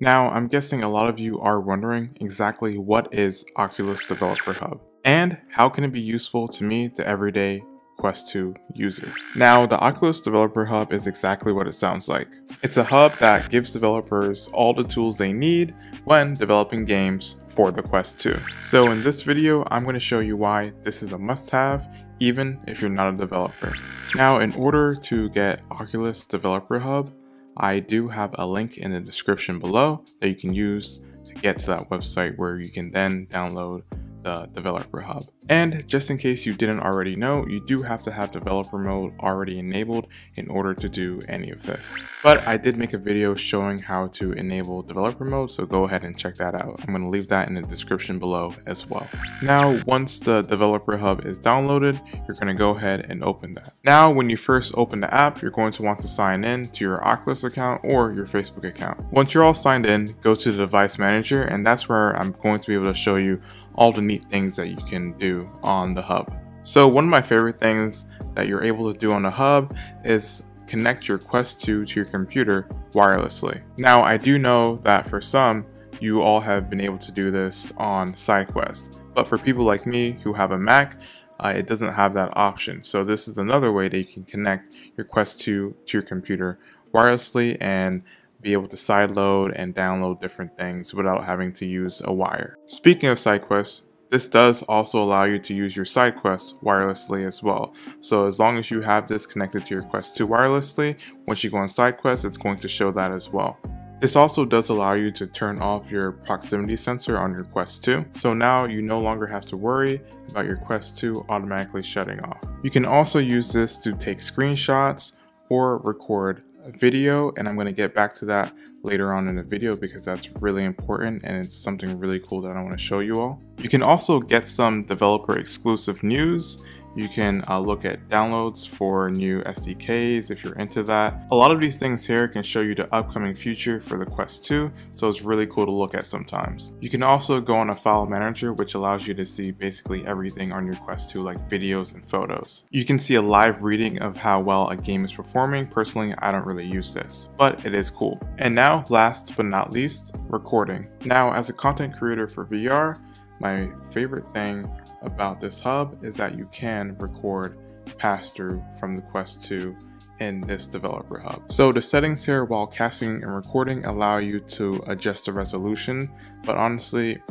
Now, I'm guessing a lot of you are wondering exactly what is Oculus Developer Hub and how can it be useful to me, the everyday Quest 2 user. Now, the Oculus Developer Hub is exactly what it sounds like. It's a hub that gives developers all the tools they need when developing games for the Quest 2. So in this video, I'm going to show you why this is a must-have even if you're not a developer. Now, in order to get Oculus Developer Hub, I do have a link in the description below that you can use to get to that website where you can then download the Developer Hub. And just in case you didn't already know, you do have to have developer mode already enabled in order to do any of this. But I did make a video showing how to enable developer mode, so go ahead and check that out. I'm going to leave that in the description below as well. Now, once the developer hub is downloaded, you're going to go ahead and open that. Now, when you first open the app, you're going to want to sign in to your Oculus account or your Facebook account. Once you're all signed in, go to the device manager, and that's where I'm going to be able to show you all the neat things that you can do on the hub. So one of my favorite things that you're able to do on the hub is connect your Quest 2 to your computer wirelessly. Now I do know that for some, you all have been able to do this on SideQuest, but for people like me who have a Mac, uh, it doesn't have that option. So this is another way that you can connect your Quest 2 to your computer wirelessly and be able to sideload and download different things without having to use a wire. Speaking of SideQuest, this does also allow you to use your SideQuest wirelessly as well. So as long as you have this connected to your Quest 2 wirelessly, once you go on SideQuest, it's going to show that as well. This also does allow you to turn off your proximity sensor on your Quest 2, so now you no longer have to worry about your Quest 2 automatically shutting off. You can also use this to take screenshots or record video and I'm going to get back to that later on in the video because that's really important and it's something really cool that I want to show you all. You can also get some developer exclusive news you can uh, look at downloads for new SDKs if you're into that. A lot of these things here can show you the upcoming future for the Quest 2, so it's really cool to look at sometimes. You can also go on a file manager which allows you to see basically everything on your Quest 2 like videos and photos. You can see a live reading of how well a game is performing. Personally, I don't really use this, but it is cool. And now, last but not least, recording. Now, as a content creator for VR, my favorite thing about this hub is that you can record pass-through from the Quest 2 in this developer hub. So the settings here while casting and recording allow you to adjust the resolution, but honestly,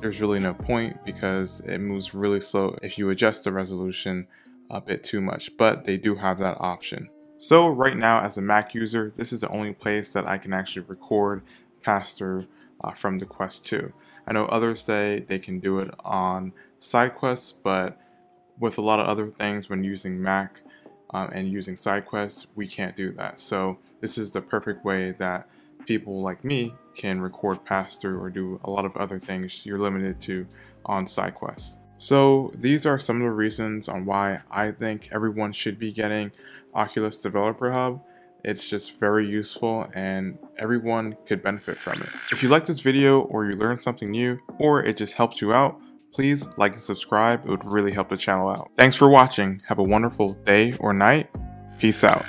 there's really no point because it moves really slow if you adjust the resolution a bit too much, but they do have that option. So right now as a Mac user, this is the only place that I can actually record pass-through uh, from the Quest 2. I know others say they can do it on SideQuest, but with a lot of other things when using Mac um, and using SideQuests, we can't do that. So this is the perfect way that people like me can record pass-through or do a lot of other things you're limited to on SideQuests. So these are some of the reasons on why I think everyone should be getting Oculus Developer Hub. It's just very useful and everyone could benefit from it. If you like this video or you learned something new or it just helps you out, Please like and subscribe, it would really help the channel out. Thanks for watching, have a wonderful day or night, peace out.